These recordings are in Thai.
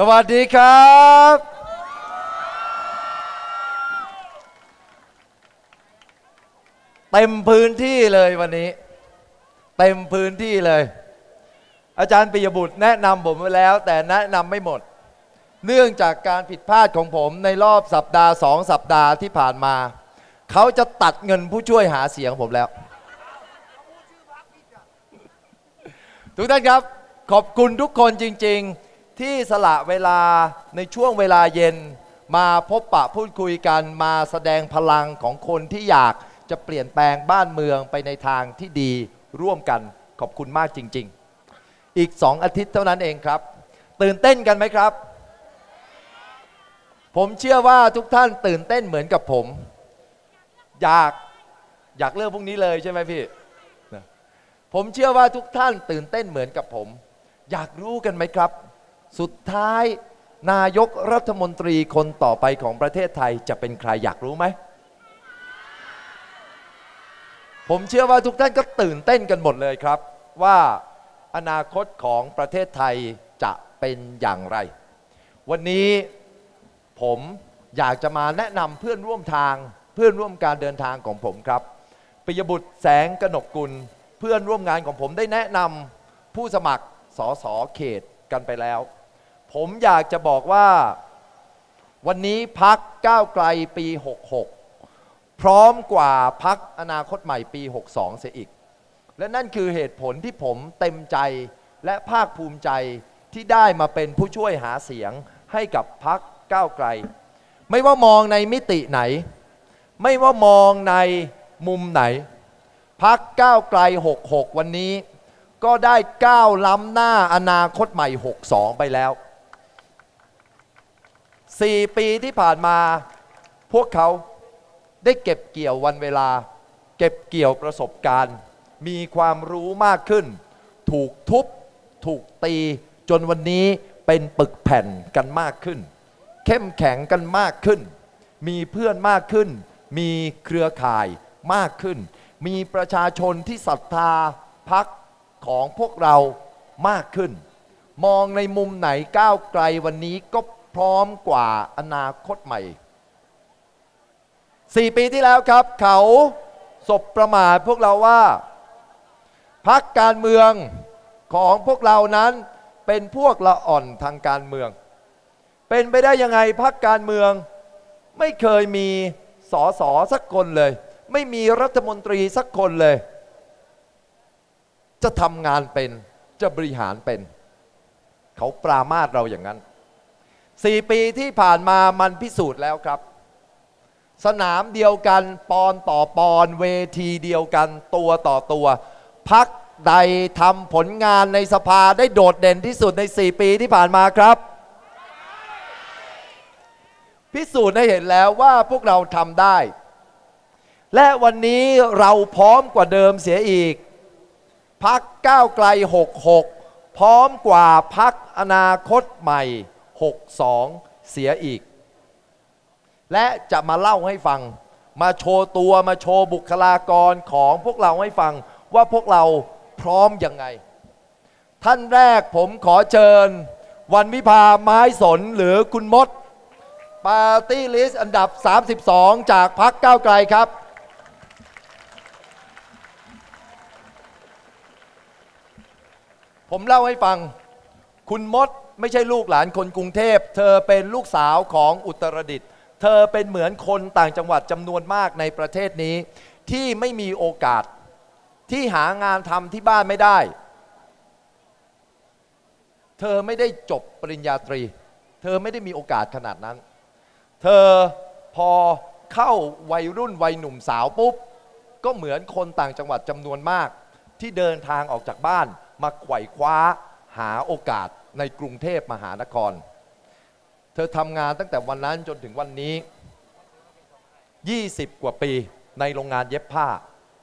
สวัสดีครับเต็มพื้นที่เลยวันนี้ เต็มพื้นที่เลย อาจารย์ปิยบุตรแนะนำผมไว้แล้ว แต่แนะนำไม่หมด เนื่องจากการผิดพลาดของผมในรอบสัปดาห์สองสัปดาห์ที่ผ่านมา เขาจะตัดเงินผู้ช่วยหาเสียงผมแล้ว ทุกท่านครับ ขอบคุณทุกคนจริง ๆ ที่สละเวลาในช่วงเวลาเย็น มาพบปะพูดคุยกันมาแสดงพลังของคนที่อยากจะเปลี่ยนแปลงบ้านเมืองไปในทางที่ดีร่วมกันขอบคุณมากจริง ๆ อีกสองอาทิตย์เท่านั้นเองครับ ตื่นเต้นกันไหมครับ ผมเชื่อว่าทุกท่านตื่นเต้นเหมือนกับผม อยากอยากเริ่มพรุ่งนี้เลยใช่ไหมพี่ผมเชื่อว่าทุกท่านตื่นเต้นเหมือนกับผม อยากรู้กันไหมครับ สุดท้ายนายกรัฐมนตรีคนต่อไปของประเทศไทยจะเป็นใครอยากรู้ไหม ผมเชื่อว่าทุกท่านก็ตื่นเต้นกันหมดเลยครับ ว่าอนาคตของประเทศไทยจะเป็นอย่างไร วันนี้ผมอยากจะมาแนะนำเพื่อนร่วมทางเพื่อนร่วมการเดินทางของผมครับปิยบุตรแสงกนกกุล เพื่อนร่วมงานของผมได้แนะนำผู้สมัครสสเขตกันไปแล้ว ผมอยากจะบอกว่าวันนี้พักก้าวไกลปี 66 พร้อมกว่าพักอนาคตใหม่ปี 62 เสียอีก และนั่นคือเหตุผลที่ผมเต็มใจและภาคภูมิใจที่ได้มาเป็นผู้ช่วยหาเสียงให้กับพักก้าวไกล ไม่ว่ามองในมิติไหน ไม่ว่ามองในมุมไหน พักก้าวไกล 66 วันนี้ ก็ได้ก้าวล้ำหน้าอนาคตใหม่ 62 ไปแล้ว 4 ปีที่ผ่านมา พวกเขาได้เก็บเกี่ยววันเวลา เก็บเกี่ยวประสบการณ์ มีความรู้มากขึ้น ถูกทุบ ถูกตี จนวันนี้เป็นปึกแผ่นกันมากขึ้น เข้มแข็งกันมากขึ้น มีเพื่อนมากขึ้น มีเครือข่ายมากขึ้น มีประชาชนที่ศรัทธาพักของพวกเรามากขึ้น มองในมุมไหนก้าวไกลวันนี้ก็ ร้อมกว่าอนาคตใหม่ 4 ปีที่แล้วครับ เขาสบประมาทพวกเราว่าพักการเมืองของพวกเรานั้นเป็นพวกละอ่อนทางการเมือง เป็นไปได้ยังไงพักการเมืองไม่เคยมีสอสอสักคนเลย ไม่มีรัฐมนตรีสักคนเลย จะทำงานเป็นจะบริหารเป็น เขาปรามาสเราอย่างนั้น สี่ปีที่ผ่านมามันพิสูจน์แล้วครับ สนามเดียวกันปอนต่อปอนเวทีเดียวกันตัวต่อตัว พักใดทำผลงานในสภาได้โดดเด่นที่สุดใน 4 ปีที่ผ่านมาครับ พิสูจน์ให้เห็นแล้วว่าพวกเราทำได้ และวันนี้เราพร้อมกว่าเดิมเสียอีก พักก้าวไกล 66 พร้อมกว่าพรรคอนาคตใหม่ 62 เสียอีก และจะมาเล่าให้ฟัง มาโชว์ตัวมาโชว์บุคลากรของพวกเราให้ฟังว่าพวกเราพร้อมยังไง ท่านแรกผมขอเชิญ วรรณวิภาไม้สนหรือคุณมด party list อันดับ 32 จากพรรคก้าวไกลครับ ผมเล่าให้ฟัง คุณมด ไม่ใช่ลูกหลานคนกรุงเทพ เธอเป็นลูกสาวของอุตรดิตถ์เธอเป็นเหมือนคนต่างจังหวัดจำนวนมากในประเทศนี้ ที่ไม่มีโอกาสที่หางานทำที่บ้านไม่ได้ เธอไม่ได้จบปริญญาตรี เธอไม่ได้มีโอกาสขนาดนั้น เธอพอเข้าวัยรุ่นวัยหนุ่มสาวปุ๊บ ก็เหมือนคนต่างจังหวัดจำนวนมาก ที่เดินทางออกจากบ้านมาไขว่คว้าหาโอกาส ในกรุงเทพมหานคร เธอทำงานตั้งแต่วันนั้นจนถึงวันนี้ 20 กว่าปีในโรงงานเย็บผ้า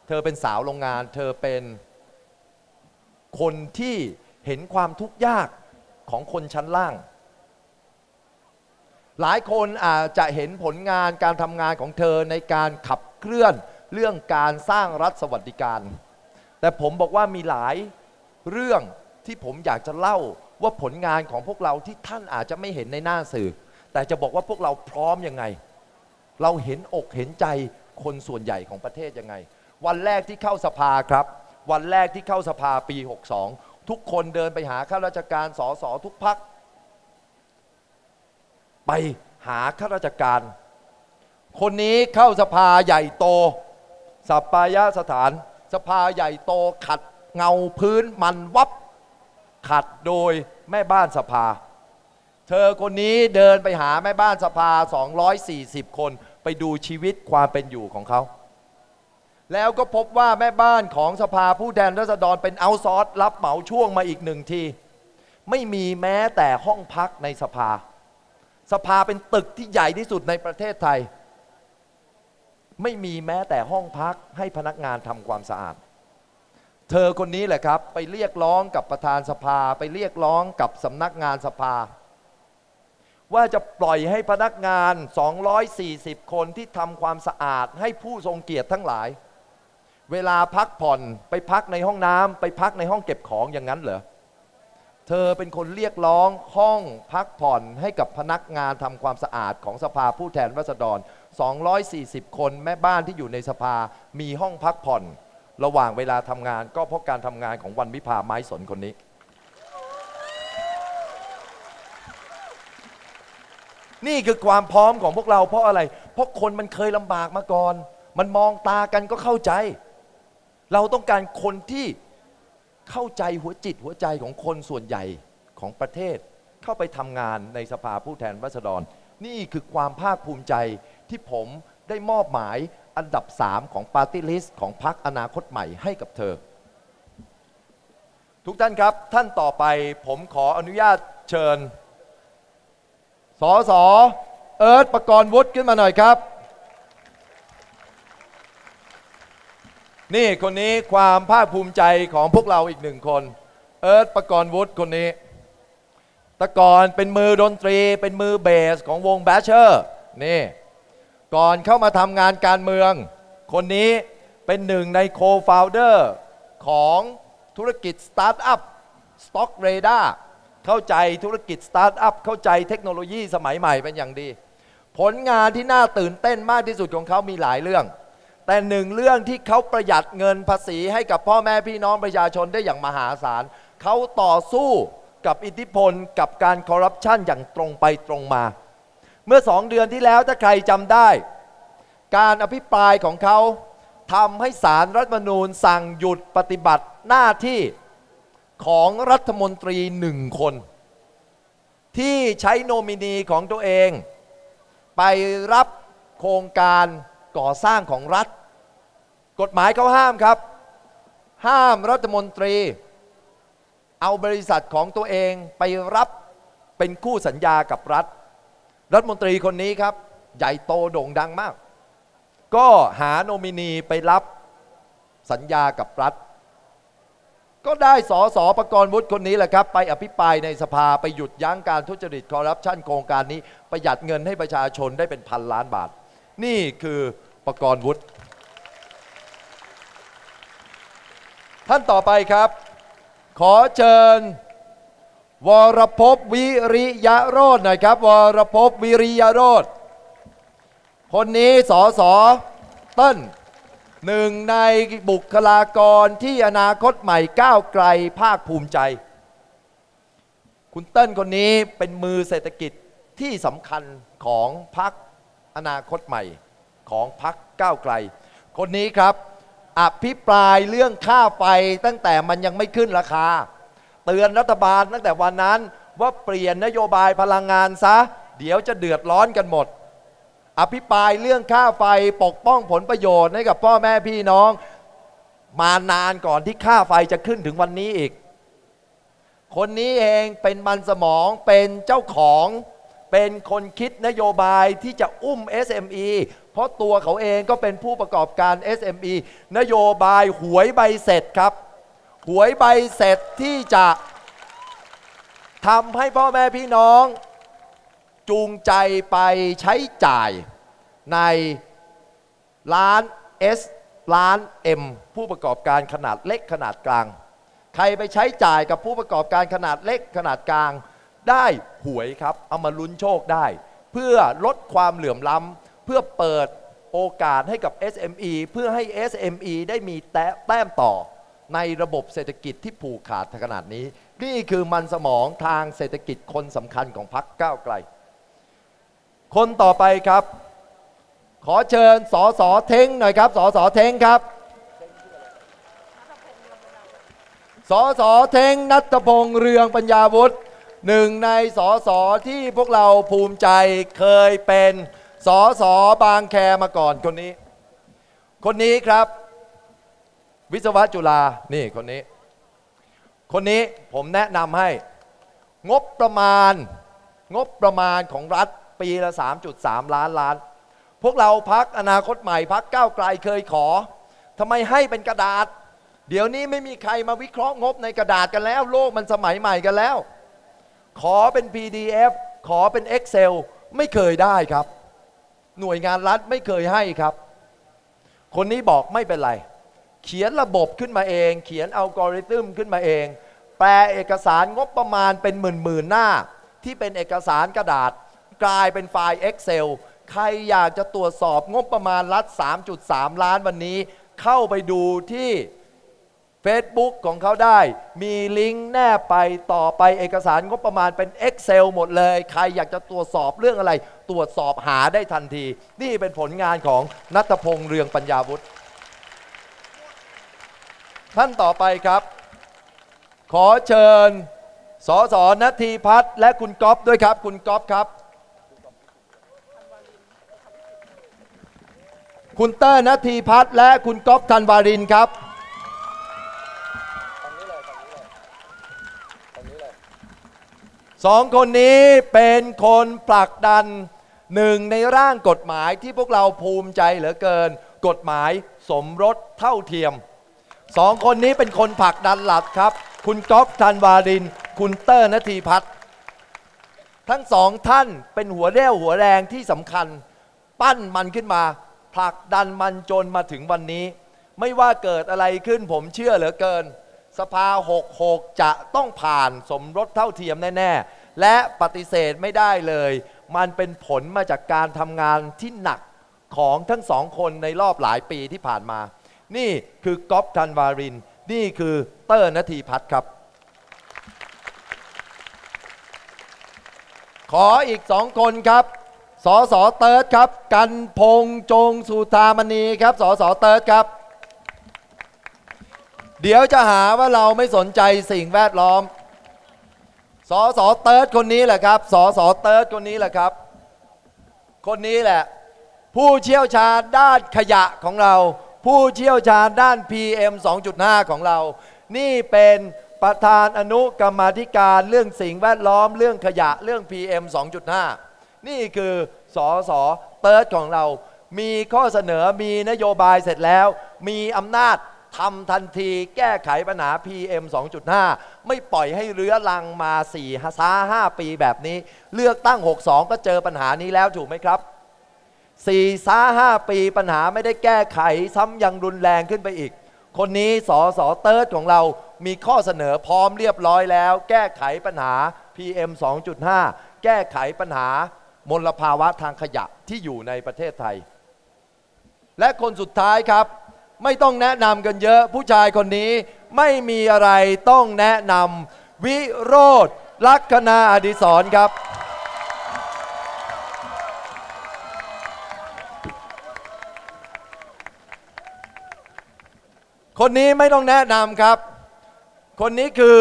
เธอเป็นสาวโรงงาน เธอเป็นคนที่เห็นความทุกข์ยากของคนชั้นล่าง หลายคนอาจจะเห็นผลงานการทำงานของเธอในการขับเคลื่อนเรื่องการสร้างรัฐสวัสดิการ แต่ผมบอกว่ามีหลายเรื่องที่ผมอยากจะเล่า ว่าผลงานของพวกเราที่ท่านอาจจะไม่เห็นในหน้าสื่อ แต่จะบอกว่าพวกเราพร้อมยังไง เราเห็นอกเห็นใจคนส่วนใหญ่ของประเทศยังไง วันแรกที่เข้าสภาครับ วันแรกที่เข้าสภาปี 62 ทุกคนเดินไปหาข้าราชการสสทุกพัก ไปหาข้าราชการ คนนี้เข้าสภาใหญ่โตสัปปายะสถาน สภาใหญ่โตขัดเงาพื้นมันวับ ขัดโดยแม่บ้านสภา เธอคนนี้เดินไปหาแม่บ้านสภา 240 คนไปดูชีวิตความเป็นอยู่ของเขา แล้วก็พบว่าแม่บ้านของสภาผู้แทนราษฎรเป็นเอาซอร์สรับเหมาช่วงมาอีกหนึ่งที ไม่มีแม้แต่ห้องพักในสภา สภาเป็นตึกที่ใหญ่ที่สุดในประเทศไทย ไม่มีแม้แต่ห้องพักให้พนักงานทำความสะอาด เธอคนนี้แหละครับ ไปเรียกร้องกับประธานสภา ไปเรียกร้องกับสำนักงานสภา ว่าจะปล่อยให้พนักงาน 240 คนที่ทำความสะอาดให้ผู้ทรงเกียรติทั้งหลาย เวลาพักผ่อนไปพักในห้องน้ำไปพักในห้องเก็บของอย่างนั้นเหรอเธอเป็นคนเรียกร้องห้องพักผ่อนให้กับพนักงานทำความสะอาดของสภาผู้แทนราษฎร 240 คนแม่บ้านที่อยู่ในสภามีห้องพักผ่อน ระหว่างเวลาทำงานก็เพราะการทำงานของวันวิภาไม้สนคนนี้ นี่คือความพร้อมของพวกเราเพราะอะไร เพราะคนมันเคยลำบากมาก่อน มันมองตากันก็เข้าใจ เราต้องการคนที่เข้าใจหัวจิตหัวใจของคนส่วนใหญ่ของประเทศ เข้าไปทำงานในสภาผู้แทนราษฎร นี่คือความภาคภูมิใจที่ผมได้มอบหมาย อันดับ 3 ของ party list ของพรรคอนาคตใหม่ให้กับเธอ ทุกท่านครับท่านต่อไปผมขออนุญาตเชิญสอสอเอิร์ธประกรณ์วุฒิขึ้นมาหน่อยครับ นี่คนนี้ความภาคภูมิใจของพวกเราอีกหนึ่งคน เอิร์ธ ปกรณ์วุฒิคนนี้แต่ก่อนเป็นมือดนตรี เป็นมือเบสของวง Basher นี่ ก่อนเข้ามาทำงานการเมือง คนนี้เป็นหนึ่งใน co-founder ของธุรกิจสตาร์ทอัพ Stock Radar เข้าใจธุรกิจสตาร์ทอัพเข้าใจเทคโนโลยีสมัยใหม่เป็นอย่างดี ผลงานที่น่าตื่นเต้นมากที่สุดของเขามีหลายเรื่อง แต่หนึ่งเรื่องที่เขาประหยัดเงินภาษีให้กับพ่อแม่พี่น้องประชาชนได้อย่างมหาศาลเขาต่อสู้กับอิทธิพลกับการคอร์รัปชันอย่างตรงไปตรงมา เมื่อสองเดือนที่แล้วถ้าใครจำได้ การอภิปรายของเขาทำให้สารรัฐมนูญสั่งหยุดปฏิบัติหน้าที่ของรัฐมนตรีหนึ่งคน ที่ใช้โนมินีของตัวเอง ไปรับโครงการก่อสร้างของรัฐ กฎหมายเขาห้ามครับ ห้ามรัฐมนตรี เอาบริษัทของตัวเองไปรับเป็นคู่สัญญากับรัฐ รัฐมนตรีคนนี้ครับ ใหญ่โตโด่งดังมาก ก็หาโนมินีไปรับสัญญากับรัฐ ก็ได้สอสอประกรณ์วุฒิคนนี้แหละครับ ไปอภิปรายในสภาไปหยุดยั้งการทุจริตคอร์รัปชันโครงการนี้ ประหยัดเงินให้ประชาชนได้เป็นพันล้านบาท นี่คือประกรณ์วุฒิท่านต่อไปครับ ขอเชิญ วรภพวิริยโรธหน่อยครับ วรภพวิริยโรธคนนี้สอสอเต้นหนึ่งในบุคลากรที่อนาคตใหม่ก้าวไกลภาคภูมิใจ คุณเต้นคนนี้เป็นมือเศรษฐกิจที่สำคัญของพรรคอนาคตใหม่ของพรรคก้าวไกล คนนี้ครับ อภิปรายเรื่องค่าไฟตั้งแต่มันยังไม่ขึ้นราคา เตือนรัฐบาลตั้งแต่วันนั้นว่าเปลี่ยนนโยบายพลังงานซะ เดี๋ยวจะเดือดร้อนกันหมด อภิปรายเรื่องค่าไฟปกป้องผลประโยชน์ให้กับพ่อแม่พี่น้อง มานานก่อนที่ค่าไฟจะขึ้นถึงวันนี้อีก คนนี้เองเป็นมันสมองเป็นเจ้าของเป็นคนคิดนโยบายที่จะอุ้ม SME เพราะตัวเขาเองก็เป็นผู้ประกอบการ SME นโยบายหวยใบเสร็จครับ หวยใบเสร็จที่จะทำให้พ่อแม่พี่น้อง จูงใจไปใช้จ่ายในล้าน S ล้าน M ผู้ประกอบการขนาดเล็กขนาดกลาง ใครไปใช้จ่ายกับผู้ประกอบการขนาดเล็กขนาดกลาง ได้หวยครับ เอามาลุ้นโชคได้ เพื่อลดความเหลื่อมล้ำเพื่อเปิดโอกาสให้กับ SME เพื่อให้ SME ได้มีแต้มต่อ ในระบบเศรษฐกิจที่ผูกขาดขนาดนี้ นี่คือมันสมองทางเศรษฐกิจคนสำคัญของพรรคก้าวไกล คนต่อไปครับ ขอเชิญสอสอเท้งหน่อยครับสอสอเท้งครับสอสอเท้งนัทพงษ์เรืองปัญญาวุฒิหนึ่งในสอสอที่พวกเราภูมิใจเคยเป็นสอสอบางแคมาก่อนคนนี้ คนนี้ครับ วิศวะจุฬานี่คนนี้ คนนี้ผมแนะนำให้ งบประมาณ งบประมาณของรัฐปีละ 3.3 ล้านล้าน พวกเราพักอนาคตใหม่พักก้าวไกลเคยขอทำไมให้เป็นกระดาษ เดี๋ยวนี้ไม่มีใครมาวิเคราะห์งบในกระดาษกันแล้ว โลกมันสมัยใหม่กันแล้ว ขอเป็น PDF ขอเป็น Excel ไม่เคยได้ครับ หน่วยงานรัฐไม่เคยให้ครับ คนนี้บอกไม่เป็นไร เขียนระบบขึ้นมาเอง เขียนอัลกอริทึมขึ้นมาเอง แปลเอกสารงบประมาณเป็นหมื่นหมื่นหน้า ที่เป็นเอกสารกระดาษ กลายเป็นไฟล์ Excel ใครอยากจะตรวจสอบงบประมาณรัฐ 3.3 ล้านวันนี้ เข้าไปดูที่ Facebook ของเขาได้ มีลิงก์แนบไปต่อไปเอกสารงบประมาณเป็น Excel หมดเลย ใครอยากจะตรวจสอบเรื่องอะไร ตรวจสอบหาได้ทันที นี่เป็นผลงานของนัทพงษ์เรืองปัญญาวุฒิ ท่านต่อไปครับ ขอเชิญสสนัทีพัฒน์และคุณก๊อฟด้วยครับ คุณก๊อฟครับ คุณเตอร์นัทีพัฒน์และคุณก๊อฟธันวารินครับสองคนนี้เป็นคนผลักดันหนึ่งในร่างกฎหมายที่พวกเราภูมิใจเหลือเกิน กฎหมายสมรสเท่าเทียม สองคนนี้เป็นคนผลักดันหลักครับ คุณก๊อฟธันวาริน คุณเตอร์นทีพัฒน์ทั้งสองท่านเป็นหัวเรี่ยวหัวแรงที่สำคัญ ปั้นมันขึ้นมาผลักดันมันจนมาถึงวันนี้ ไม่ว่าเกิดอะไรขึ้นผมเชื่อเหลือเกิน สภา 66 จะต้องผ่านสมรสเท่าเทียมแน่ ๆ และปฏิเสธไม่ได้เลย มันเป็นผลมาจากการทำงานที่หนักของทั้งสองคนในรอบหลายปีที่ผ่านมา นี่คือกอล์ฟธัญวาริน นี่คือเตอร์ ณธีภัสร์ครับ ขออีกสองคนครับสส.เติร์ดครับ กัญจน์พงศ์จงสุทธนามณีครับสส.เติร์ดครับ เดี๋ยวจะหาว่าเราไม่สนใจสิ่งแวดล้อมสสเติร์ดคนนี้แหละครับสสเติร์ดคนนี้แหละครับ คนนี้แหละ ผู้เชี่ยวชาญด้านขยะของเรา ผู้เชี่ยวชาญด้าน PM 2.5 ของเรา นี่เป็นประธานอนุกรรมาธิการเรื่องสิ่งแวดล้อมเรื่องขยะเรื่อง PM 2.5 นี่คือสอสอเติร์ดของเรา มีข้อเสนอมีนโยบายเสร็จแล้ว มีอำนาจทำทันทีแก้ไขปัญหา PM 2.5 ไม่ปล่อยให้เรื้อรังมา4 5 5ปีแบบนี้ เลือกตั้ง 62 ก็เจอปัญหานี้แล้วถูกไหมครับ 4 5 5ปีปัญหาไม่ได้แก้ไขซ้ำยังรุนแรงขึ้นไปอีก คนนี้สอสอเติร์ดของเรามีข้อเสนอพร้อมเรียบร้อยแล้ว แก้ไขปัญหา PM 2.5 แก้ไขปัญหามลภาวะทางขยะที่อยู่ในประเทศไทย และคนสุดท้ายครับ ไม่ต้องแนะนำกันเยอะผู้ชายคนนี้ไม่มีอะไรต้องแนะนำวิโรธลัคนาอดิศรครับ คนนี้ไม่ต้องแนะนำครับ คนนี้คือ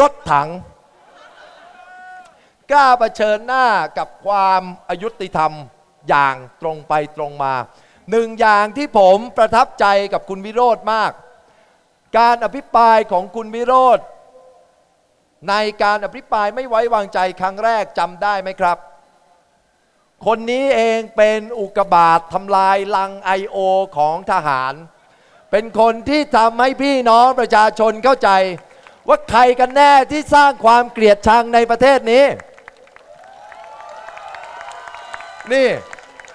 รถถัง กล้าเผชิญหน้ากับความอายุติธรรมอย่างตรงไปตรงมาหนึ่งอย่างที่ผมประทับใจกับคุณวิโรธมาก การอภิปรายของคุณวิโรธในการอภิปรายไม่ไว้วางใจครั้งแรกจำได้ไหมครับ คนนี้เองเป็นอุกบาททำลายลังไอโอของทหาร เป็นคนที่ทำให้พี่น้องประชาชนเข้าใจ ว่าใครกันแน่ที่สร้างความเกลียดชังในประเทศนี้ นี่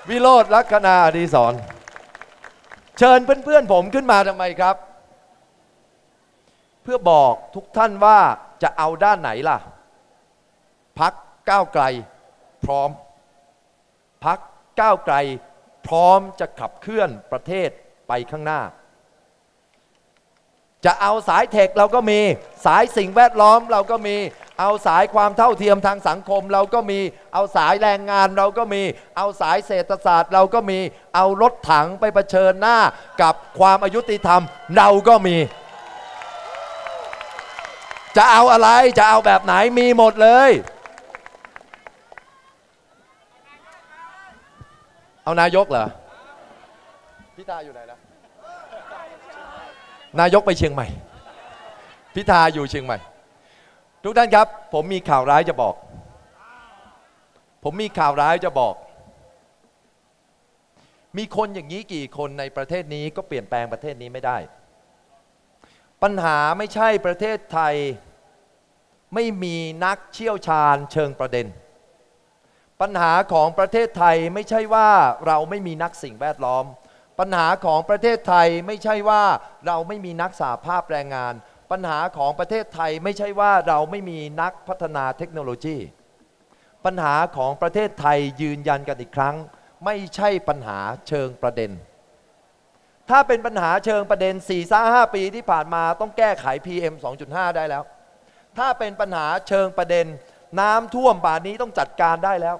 วิโรธลัคนาอดีศรเชิญเพื่อนๆผมขึ้นมาทำไมครับ เพื่อบอกทุกท่านว่าจะเอาด้านไหนล่ะพักก้าวไกลพร้อมพักก้าวไกลพร้อมจะขับเคลื่อนประเทศไปข้างหน้า จะเอาสายเทคเราก็มีสายสิ่งแวดล้อมเราก็มี เอาสายความเท่าเทียมทางสังคมเราก็มี เอาสายแรงงานเราก็มี เอาสายเศรษฐศาสตร์เราก็มี เอารถถังไปเผชิญหน้ากับความอายุติธรรมเราก็มี จะเอาอะไรจะเอาแบบไหนมีหมดเลย เอานายกเหรอพิธาอยู่ไหนนะ นายกไปเชียงใหม่ พิธาอยู่เชียงใหม่ ทุกท่านครับ ผมมีข่าวร้ายจะบอก ผมมีข่าวร้ายจะบอก มีคนอย่างนี้กี่คนในประเทศนี้ก็เปลี่ยนแปลงประเทศนี้ไม่ได้ ปัญหาไม่ใช่ประเทศไทย ไม่มีนักเชี่ยวชาญเชิงประเด็น ปัญหาของประเทศไทยไม่ใช่ว่าเราไม่มีนักสิ่งแวดล้อม ปัญหาของประเทศไทยไม่ใช่ว่าเราไม่มีนักสาภาพแรงงาน ปัญหาของประเทศไทยไม่ใช่ว่าเราไม่มีนักพัฒนาเทคโนโลยี ปัญหาของประเทศไทยยืนยันกันอีกครั้ง ไม่ใช่ปัญหาเชิงประเด็น ถ้าเป็นปัญหาเชิงประเด็น4 5 ปีที่ผ่านมาต้องแก้ไข PM 2.5 ได้แล้ว ถ้าเป็นปัญหาเชิงประเด็น น้ำท่วมป่านนี้ต้องจัดการได้แล้ว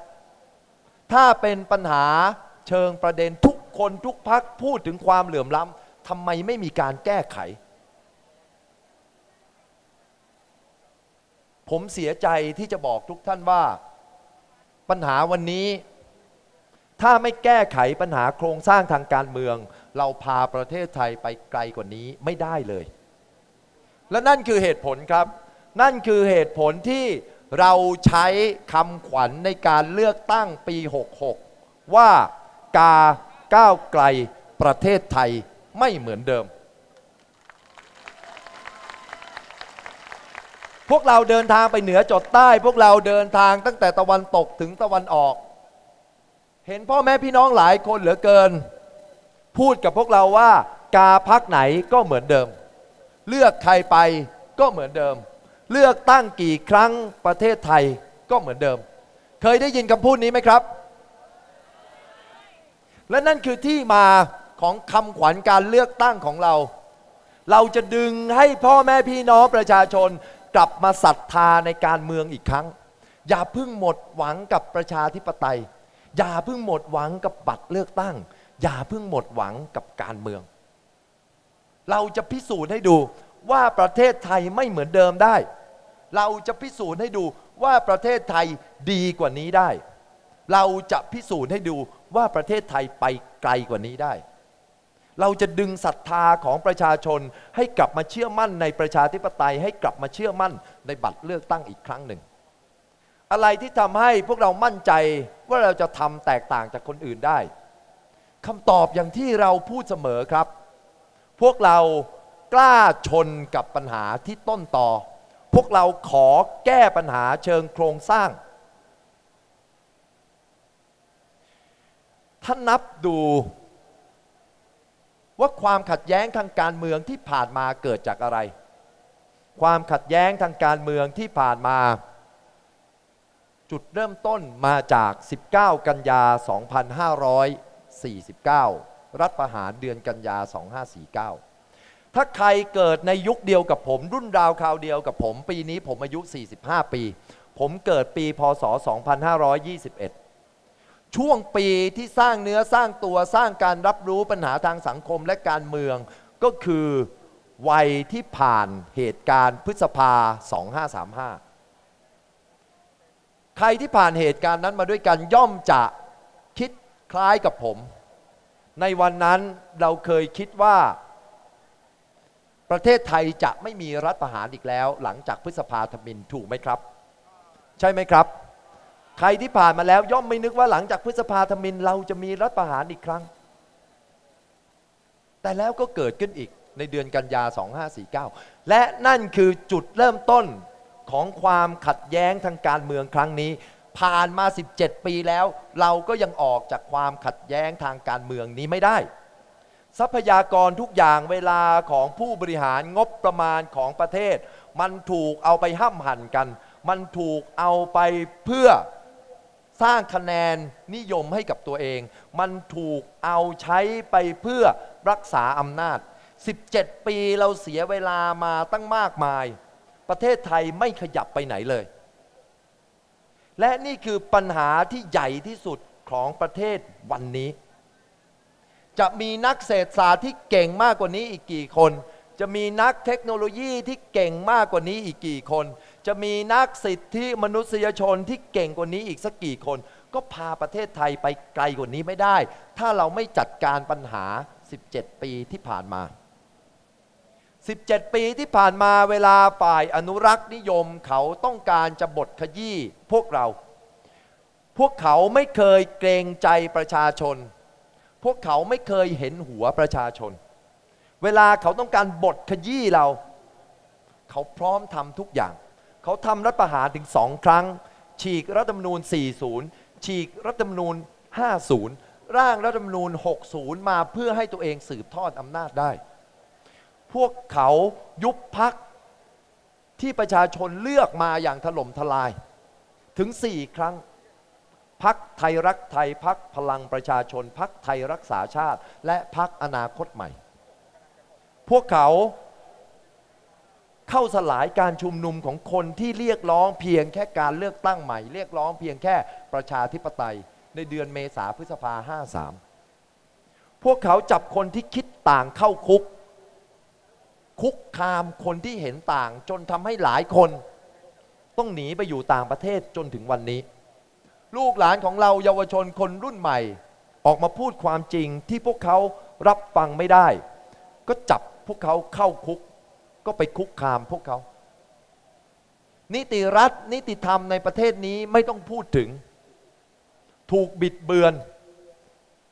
ถ้าเป็นปัญหาเชิงประเด็นทุ คนทุกพักพูดถึงความเหลื่อมล้ำทำไมไม่มีการแก้ไข ผมเสียใจที่จะบอกทุกท่านว่า ปัญหาวันนี้ ถ้าไม่แก้ไขปัญหาโครงสร้างทางการเมือง เราพาประเทศไทยไปไกลกว่านี้ไม่ได้เลย และนั่นคือเหตุผลครับ นั่นคือเหตุผลที่เราใช้คำขวัญในการเลือกตั้งปี 66 ว่ากา ก้าวไกลประเทศไทยไม่เหมือนเดิม พวกเราเดินทางไปเหนือจดใต้ พวกเราเดินทางตั้งแต่ตะวันตกถึงตะวันออก เห็นพ่อแม่พี่น้องหลายคนเหลือเกิน พูดกับพวกเราว่ากาพักไหนก็เหมือนเดิม เลือกใครไปก็เหมือนเดิม เลือกตั้งกี่ครั้งประเทศไทยก็เหมือนเดิม เคยได้ยินคำพูดนี้ไหมครับ และนั่นคือที่มาของคำขวัญการเลือกตั้งของเรา เราจะดึงให้พ่อแม่พี่น้องประชาชนกลับมาศรัทธาในการเมืองอีกครั้ง อย่าเพิ่งหมดหวังกับประชาธิปไตย อย่าเพิ่งหมดหวังกับบัตรเลือกตั้ง อย่าเพิ่งหมดหวังกับการเมือง เราจะพิสูจน์ให้ดูว่าประเทศไทยไม่เหมือนเดิมได้ เราจะพิสูจน์ให้ดูว่าประเทศไทยดีกว่านี้ได้ เราจะพิสูจน์ให้ดู ว่าประเทศไทยไปไกลกว่านี้ได้ เราจะดึงศรัทธาของประชาชนให้กลับมาเชื่อมั่นในประชาธิปไตย ให้กลับมาเชื่อมั่นในบัตรเลือกตั้งอีกครั้งหนึ่ง อะไรที่ทำให้พวกเรามั่นใจว่าเราจะทำแตกต่างจากคนอื่นได้คำตอบอย่างที่เราพูดเสมอครับ พวกเรากล้าชนกับปัญหาที่ต้นต่อ พวกเราขอแก้ปัญหาเชิงโครงสร้าง ถ้านับดูว่าความขัดแย้งทางการเมืองที่ผ่านมาเกิดจากอะไร ความขัดแย้งทางการเมืองที่ผ่านมา จุดเริ่มต้นมาจาก 19 กันยา 2549 รัฐประหารเดือนกันยา 2549 ถ้าใครเกิดในยุคเดียวกับผม รุ่นราวคราวเดียวกับผม ปีนี้ผมอายุ 45 ปี ผมเกิดปี พศ 2521 ช่วงปีที่สร้างเนื้อสร้างตัวสร้างการรับรู้ปัญหาทางสังคมและการเมือง ก็คือวัยที่ผ่านเหตุการณ์พฤษภา 2535 ใครที่ผ่านเหตุการณ์นั้นมาด้วยกันย่อมจะคิดคล้ายกับผม ในวันนั้นเราเคยคิดว่า ประเทศไทยจะไม่มีรัฐประหารอีกแล้ว หลังจากพฤษภาธมินถูกไหมครับ ใช่ไหมครับ ใครที่ผ่านมาแล้วย่อมไม่นึกว่าหลังจากพฤษภาธมินเราจะมีรัฐประหารอีกครั้ง แต่แล้วก็เกิดขึ้นอีกในเดือนกันยา 2549 และนั่นคือจุดเริ่มต้นของความขัดแย้งทางการเมืองครั้งนี้ ผ่านมา 17 ปีแล้ว เราก็ยังออกจากความขัดแย้งทางการเมืองนี้ไม่ได้ ทรัพยากรทุกอย่างเวลาของผู้บริหารงบประมาณของประเทศ มันถูกเอาไปห้ำหั่นกัน มันถูกเอาไปเพื่อ สร้างคะแนนนิยมให้กับตัวเอง มันถูกเอาใช้ไปเพื่อรักษาอำนาจ 17 ปีเราเสียเวลามาตั้งมากมาย ประเทศไทยไม่ขยับไปไหนเลย และนี่คือปัญหาที่ใหญ่ที่สุดของประเทศวันนี้ จะมีนักเศรษฐศาสตร์ที่เก่งมากกว่านี้อีกกี่คน จะมีนักเทคโนโลยีที่เก่งมากกว่านี้อีกกี่คน จะมีนักสิทธิมนุษยชนที่เก่งกว่านี้อีกสักกี่คน ก็พาประเทศไทยไปไกลกว่านี้ไม่ได้ ถ้าเราไม่จัดการปัญหา 17 ปีที่ผ่านมา 17 ปีที่ผ่านมาเวลาฝ่ายอนุรักษ์นิยมเขาต้องการจะบดขยี้พวกเรา พวกเขาไม่เคยเกรงใจประชาชน พวกเขาไม่เคยเห็นหัวประชาชน เวลาเขาต้องการบดขยี้เรา เขาพร้อมทำทุกอย่าง เขาทำรัฐประหารถึงสองครั้ง ฉีกรัฐธรรมนูญ 40 ฉีกรัฐธรรมนูญ 50 ร่างรัฐธรรมนูญ 60 มาเพื่อให้ตัวเองสืบทอดอำนาจได้ พวกเขายุบพักที่ประชาชนเลือกมาอย่างถล่มทลายถึง4ครั้งพักไทยรักไทยพักพลังประชาชนพักไทยรักษาชาติ และพักอนาคตใหม่ พวกเขา เข้าสลายการชุมนุมของคนที่เรียกร้องเพียงแค่การเลือกตั้งใหม่ เรียกร้องเพียงแค่ประชาธิปไตย ในเดือนเมษาพฤษภาห้าสามพวกเขาจับคนที่คิดต่างเข้าคุก คุกคามคนที่เห็นต่างจนทำให้หลายคน ต้องหนีไปอยู่ต่างประเทศจนถึงวันนี้ ลูกหลานของเราเยาวชนคนรุ่นใหม่ ออกมาพูดความจริงที่พวกเขารับฟังไม่ได้ ก็จับพวกเขาเข้าคุก ก็ไปคุกคามพวกเขา นิติรัฐนิติธรรมในประเทศนี้ไม่ต้องพูดถึง ถูกบิดเบือน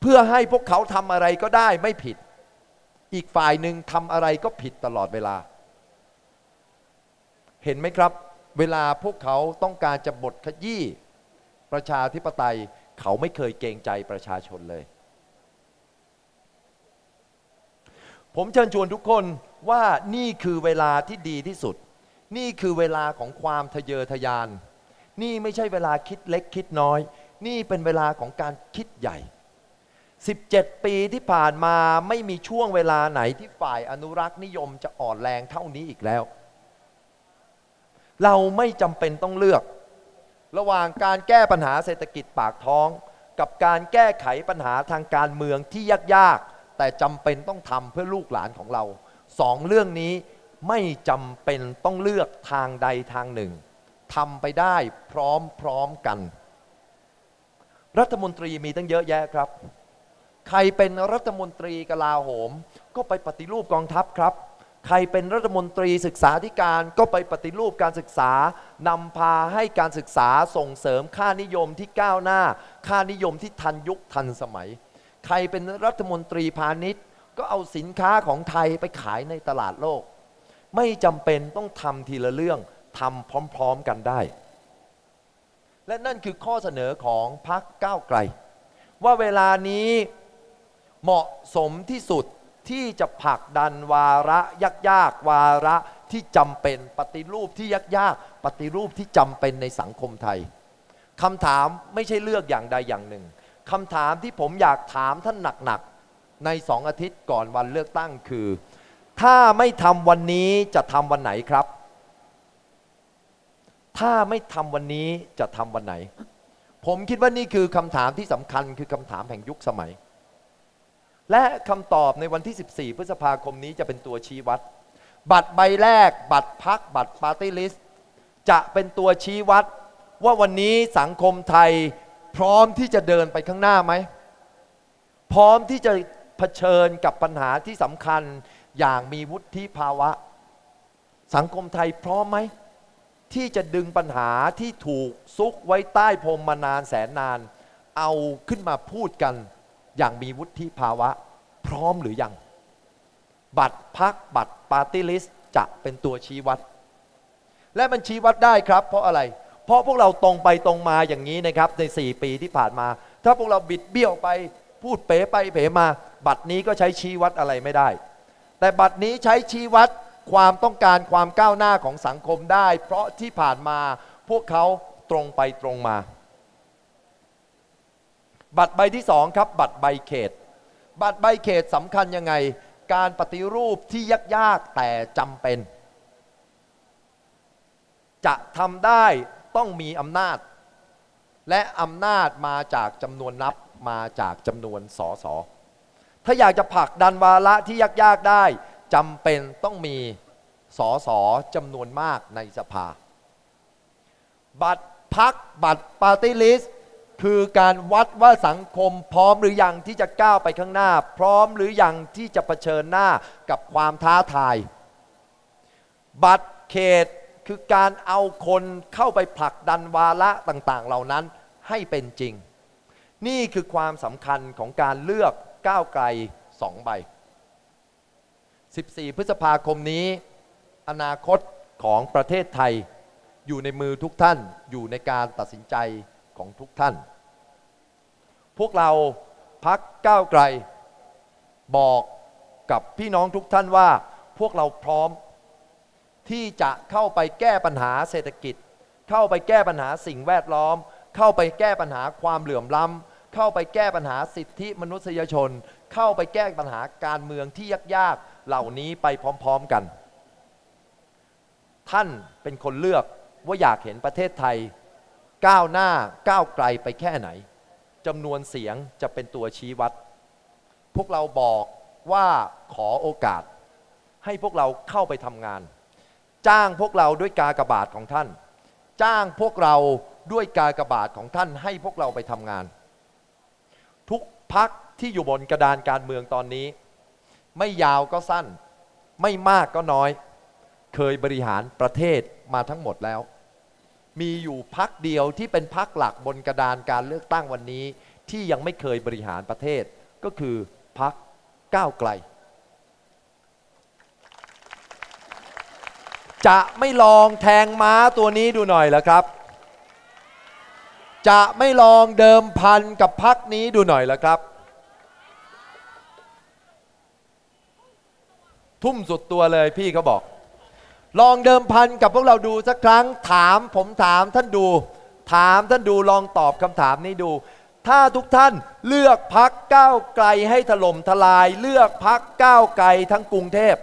เพื่อให้พวกเขาทำอะไรก็ได้ไม่ผิด อีกฝ่ายหนึ่งทำอะไรก็ผิดตลอดเวลา เห็นไหมครับ เวลาพวกเขาต้องการจะบทขยี้ประชาธิปไตย เขาไม่เคยเกรงใจประชาชนเลย ผมเชิญชวนทุกคนว่านี่คือเวลาที่ดีที่สุด นี่คือเวลาของความทะเยอทะยาน นี่ไม่ใช่เวลาคิดเล็กคิดน้อย นี่เป็นเวลาของการคิดใหญ่ 17 ปีที่ผ่านมาไม่มีช่วงเวลาไหนที่ฝ่ายอนุรักษ์นิยมจะอ่อนแรงเท่านี้อีกแล้ว เราไม่จำเป็นต้องเลือก ระหว่างการแก้ปัญหาเศรษฐกิจปากท้อง กับการแก้ไขปัญหาทางการเมืองที่ยาก แต่จำเป็นต้องทำเพื่อลูกหลานของเราสองเรื่องนี้ไม่จำเป็นต้องเลือกทางใดทางหนึ่งทำไปได้พร้อมๆกัน รัฐมนตรีมีตั้งเยอะแยะครับ ใครเป็นรัฐมนตรีกลาโหม ก็ไปปฏิรูปกองทัพครับ ใครเป็นรัฐมนตรีศึกษาธิการก็ไปปฏิรูปการศึกษานำพาให้การศึกษาส่งเสริมค่านิยมที่ก้าวหน้า ค่านิยมที่ทันยุคทันสมัย ใครเป็นรัฐมนตรีพาณิชย์ ก็เอาสินค้าของไทยไปขายในตลาดโลก ไม่จำเป็นต้องทำทีละเรื่องทำพร้อมๆกันได้ และนั่นคือข้อเสนอของพรรคก้าวไกล ว่าเวลานี้เหมาะสมที่สุดที่จะผลักดันวาระยากๆวาระที่จำเป็นปฏิรูปที่ยากๆปฏิรูปที่จำเป็นในสังคมไทยคำถามไม่ใช่เลือกอย่างใดอย่างหนึ่ง คำถามที่ผมอยากถามท่านหนักๆ ในสองอาทิตย์ก่อนวันเลือกตั้งคือ ถ้าไม่ทำวันนี้จะทำวันไหนครับ ถ้าไม่ทำวันนี้จะทำวันไหน ผมคิดว่านี่คือคำถามที่สำคัญคือคำถามแห่งยุคสมัย และคำตอบในวันที่ 14 พฤษภาคมนี้จะเป็นตัวชี้วัด บัตรใบแรก บัตรพรรค บัตร party list จะเป็นตัวชี้วัดว่าวันนี้สังคมไทย พร้อมที่จะเดินไปข้างหน้าไหม พร้อมที่จะเผชิญกับปัญหาที่สำคัญอย่างมีวุฒิภาวะ สังคมไทยพร้อมไหม ที่จะดึงปัญหาที่ถูกซุกไว้ใต้พรมมานานแสนนาน เอาขึ้นมาพูดกันอย่างมีวุฒิภาวะ พร้อมหรือยัง บัตรพรรค บัตร party list จะเป็นตัวชี้วัด และมันชี้วัดได้ครับ เพราะอะไร เพราะพวกเราตรงไปตรงมาอย่างนี้นะครับใน 4 ปีที่ผ่านมา ถ้าพวกเราบิดเบี้ยวไปพูดเป๋ไปเป๋มา บัตรนี้ก็ใช้ชี้วัดอะไรไม่ได้ แต่บัตรนี้ใช้ชี้วัดความต้องการความก้าวหน้าของสังคมได้ เพราะที่ผ่านมาพวกเขาตรงไปตรงมา บัตรใบที่สองครับ บัตรใบเขต บัตรใบเขตสำคัญยังไง การปฏิรูปที่ยากๆแต่จำเป็น จะทำได้ ต้องมีอำนาจ และอำนาจมาจากจำนวนนับมาจากจำนวนสอสอถ้าอยากจะผลักดันวาระที่ยากๆได้จำเป็นต้องมีสอสอจำนวนมากในสภา บัตรพักบัตรปาร์ตี้ลิสต์คือการวัดว่าสังคมพร้อมหรือยังที่จะก้าวไปข้างหน้า พร้อมหรือยังที่จะะเผชิญหน้ากับความท้าทาย บัตรเขต คือการเอาคนเข้าไปผลักดันวาระต่างๆ เหล่านั้นให้เป็นจริง นี่คือความสำคัญของการเลือกก้าวไกลสองใบ 14 พฤษภาคมนี้ อนาคตของประเทศไทย อยู่ในมือทุกท่านอยู่ในการตัดสินใจของทุกท่าน พวกเราพักก้าวไกล บอกกับพี่น้องทุกท่านว่าพวกเราพร้อม ที่จะเข้าไปแก้ปัญหาเศรษฐกิจ เข้าไปแก้ปัญหาสิ่งแวดล้อม เข้าไปแก้ปัญหาความเหลื่อมล้ำเข้าไปแก้ปัญหาสิทธิมนุษยชน เข้าไปแก้ปัญหาการเมืองที่ยากๆเหล่านี้ไปพร้อมๆกัน ท่านเป็นคนเลือกว่าอยากเห็นประเทศไทย ก้าวหน้าก้าวไกลไปแค่ไหนจำนวนเสียงจะเป็นตัวชี้วัด พวกเราบอกว่าขอโอกาส ให้พวกเราเข้าไปทำงาน จ้างพวกเราด้วยกากบาทของท่าน จ้างพวกเราด้วยกากบาทของท่านให้พวกเราไปทำงาน ทุกพักที่อยู่บนกระดานการเมืองตอนนี้ ไม่ยาวก็สั้น ไม่มากก็น้อย เคยบริหารประเทศมาทั้งหมดแล้ว มีอยู่พักเดียวที่เป็นพักหลักบนกระดานการเลือกตั้งวันนี้ ที่ยังไม่เคยบริหารประเทศก็คือพักก้าวไกล จะไม่ลองแทงม้าตัวนี้ดูหน่อยเหรอครับ จะไม่ลองเดิมพันกับพักนี้ดูหน่อยเหรอครับ ทุ่มสุดตัวเลยพี่เขาบอก ลองเดิมพันกับพวกเราดูสักครั้งถามผมถามท่านดู ถามท่านดูลองตอบคำถามนี้ดูถ้าทุกท่านเลือกพักก้าวไกลให้ถล่มทลาย เลือกพักก้าวไกลทั้งกรุงเทพ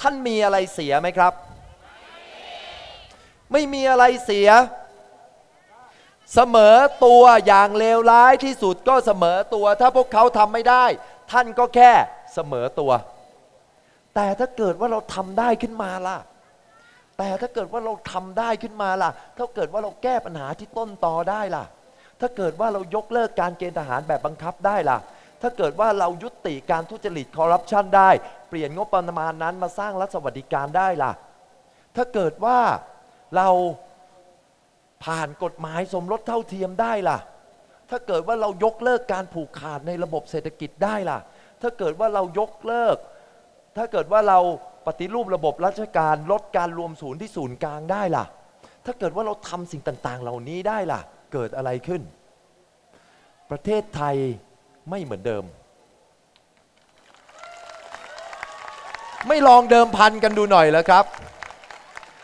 ท่านมีอะไรเสียไหมครับ ไม่มีอะไรเสีย เสมอตัวอย่างเลวร้ายที่สุดก็เสมอตัว ถ้าพวกเขาทำไม่ได้ ท่านก็แค่เสมอตัว แต่ถ้าเกิดว่าเราทำได้ขึ้นมาล่ะ แต่ถ้าเกิดว่าเราทำได้ขึ้นมาล่ะ ถ้าเกิดว่าเราแก้ปัญหาที่ต้นตอได้ล่ะ ถ้าเกิดว่าเรายกเลิกการเกณฑ์ทหารแบบบังคับได้ล่ะถ้าเกิดว่าเรายุติการทุจริตคอร์รัปชันได้ เปลี่ยนงบประมาณนั้นมาสร้างรัฐสวัสดิการได้ล่ะ ถ้าเกิดว่า เราผ่านกฎหมายสมรสเท่าเทียมได้ล่ะ ถ้าเกิดว่าเรายกเลิกการผูกขาดในระบบเศรษฐกิจได้ล่ะ ถ้าเกิดว่าเรายกเลิก ถ้าเกิดว่าเราปฏิรูประบบราชการลดการรวมศูนย์ที่ศูนย์กลางได้ล่ะ ถ้าเกิดว่าเราทำสิ่งต่าง ๆ เหล่านี้ได้ล่ะ เกิดอะไรขึ้น ประเทศไทยไม่เหมือนเดิม ไม่ลองเดิมพันกันดูหน่อยแล้วครับ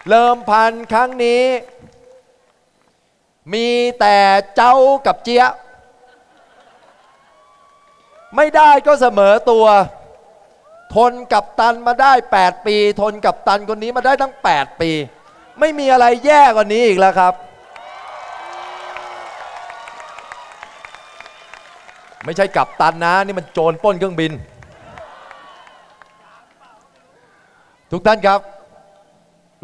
เริ่มพันครั้งนี้ มีแต่เจ้ากับเจี๊ยไม่ได้ก็เสมอตัว ทนกับตันมาได้ 8 ปี ทนกับตันคนนี้มาได้ทั้ง 8 ปี ไม่มีอะไรแย่กว่านี้อีกแล้วครับ ไม่ใช่กับตันนะ นี่มันโจรป้นเครื่องบิน ทุกท่านครับ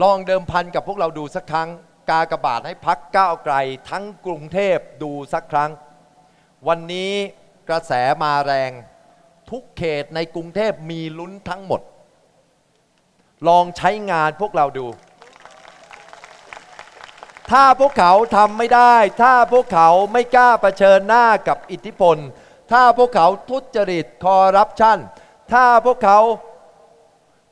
ลองเดิมพันกับพวกเราดูสักครั้ง กากบาทให้พักก้าวไกล ทั้งกรุงเทพดูสักครั้ง วันนี้กระแสมาแรง ทุกเขตในกรุงเทพมีลุ้นทั้งหมด ลองใช้งานพวกเราดู ถ้าพวกเขาทำไม่ได้ ถ้าพวกเขาไม่กล้าเผชิญหน้ากับอิทธิพล ถ้าพวกเขาทุจริตคอร์รัปชันถ้าพวกเขา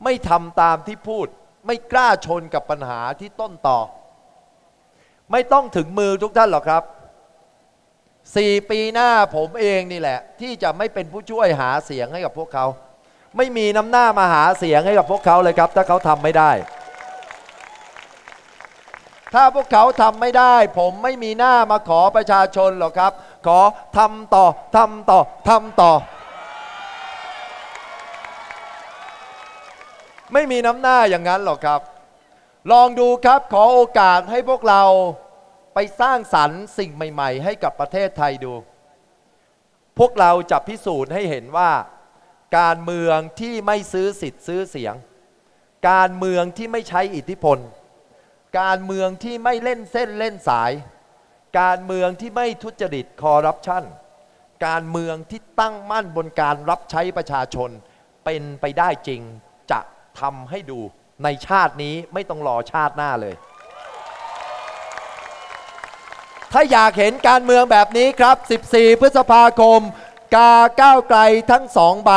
ไม่ทำตามที่พูด ไม่กล้าชนกับปัญหาที่ต้นต่อ ไม่ต้องถึงมือทุกท่านหรอกครับสี่ปีหน้าผมเองนี่แหละ ที่จะไม่เป็นผู้ช่วยหาเสียงให้กับพวกเขา ไม่มีน้ำหน้ามาหาเสียงให้กับพวกเขาเลยครับ ถ้าเขาทำไม่ได้ ถ้าพวกเขาทำไม่ได้ ผมไม่มีหน้ามาขอประชาชนหรอกครับ ขอทำต่อทำต่อทำต่อ ไม่มีน้ำหน้าอย่างนั้นหรอกครับ ลองดูครับขอโอกาสให้พวกเราไปสร้างสรรค์สิ่งใหม่ ๆ ให้กับประเทศไทยดู พวกเราจะพิสูจน์ให้เห็นว่า การเมืองที่ไม่ซื้อสิทธิ์ซื้อเสียง การเมืองที่ไม่ใช้อิทธิพล การเมืองที่ไม่เล่นเส้นเล่นสาย การเมืองที่ไม่ทุจริตคอร์รัปชันการเมืองที่ตั้งมั่นบนการรับใช้ประชาชนเป็นไปได้จริง ทำให้ดูในชาตินี้ไม่ต้องรอชาติหน้าเลย ถ้าอยากเห็นการเมืองแบบนี้ครับ 14 พฤษภาคม กาก้าวไกลทั้งสองใบ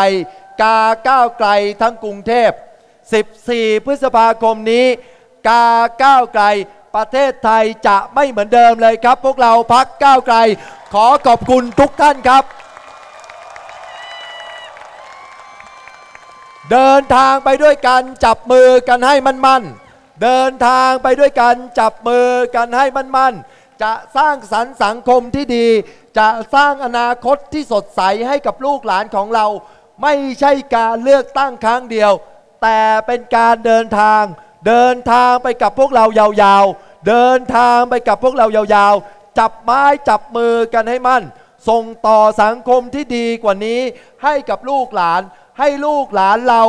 กาก้าวไกลทั้งกรุงเทพ 14 พฤษภาคมนี้ กาก้าวไกลประเทศไทยจะไม่เหมือนเดิมเลยครับ พวกเราพักก้าวไกล ขอขอบคุณทุกท่านครับ เดินทางไปด้วยกันจับมือกันให้มันมันเดินทางไปด้วยกันจับมือกันให้มันมันจะสร้างสรรค์สังคมที่ดี จะสร้างอนาคตที่สดใสให้กับลูกหลานของเรา ไม่ใช่การเลือกตั้งครั้งเดียว แต่เป็นการเดินทาง เดินทางไปกับพวกเรายาวๆ เดินทางไปกับพวกเรายาวๆ จับไม้จับมือกันให้มั่น ส่งต่อสังคมที่ดีกว่านี้ให้กับลูกหลาน ให้ลูกหลานเรา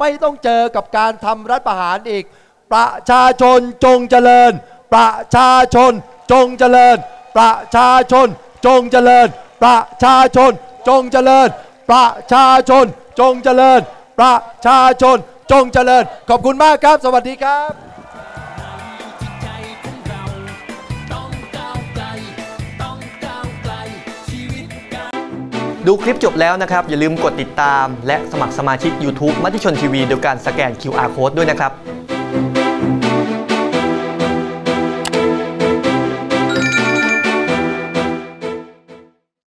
ไม่ต้องเจอกับการทำรัฐประหารอีก ประชาชนจงเจริญ ประชาชนจงเจริญ ประชาชนจงเจริญ ประชาชนจงเจริญ ประชาชนจงเจริญ ประชาชนจงเจริญ ขอบคุณมากครับ สวัสดีครับ ดูคลิปจบแล้วนะครับ อย่าลืมกดติดตาม และสมัครสมาชิก YouTube มัติชนทีวีโดยการสแกน QR Code ด้วยนะครับ